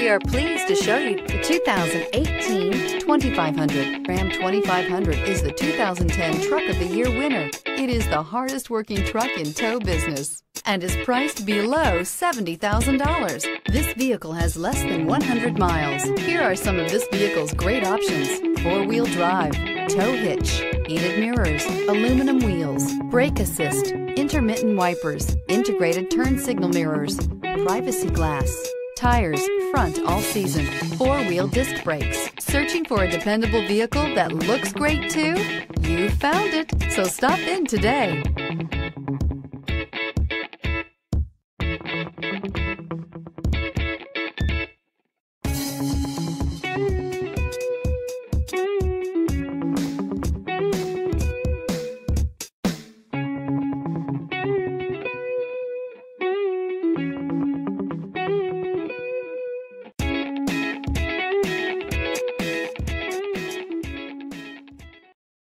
We are pleased to show you the 2018 2500. Ram 2500 is the 2010 Truck of the Year winner. It is the hardest working truck in tow business and is priced below $70,000. This vehicle has less than 100 miles. Here are some of this vehicle's great options. Four-wheel drive, tow hitch, heated mirrors, aluminum wheels, brake assist, intermittent wipers, integrated turn signal mirrors, privacy glass, tires, front all season, four-wheel disc brakes. Searching for a dependable vehicle that looks great too? You found it, so stop in today.